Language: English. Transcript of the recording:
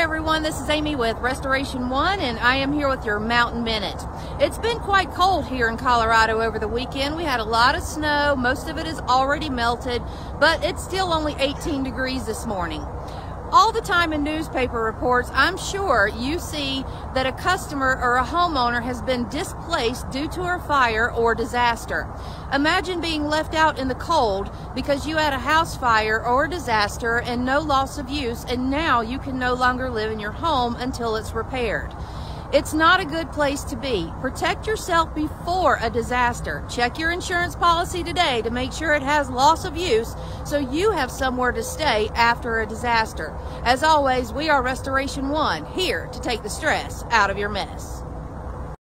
Everyone, this is Amy with Restoration One and I am here with your Mountain Minute. It's been quite cold here in Colorado over the weekend. We had a lot of snow, most of it is already melted, but it's still only 18 degrees this morning all the time in newspaper reports, I'm sure you see that a customer or a homeowner has been displaced due to a fire or disaster. Imagine being left out in the cold because you had a house fire or a disaster and no loss of use, and now you can no longer live in your home until it's repaired. It's not a good place to be. Protect yourself before a disaster. Check your insurance policy today to make sure it has loss of use so you have somewhere to stay after a disaster. As always, we are Restoration One, here to take the stress out of your mess.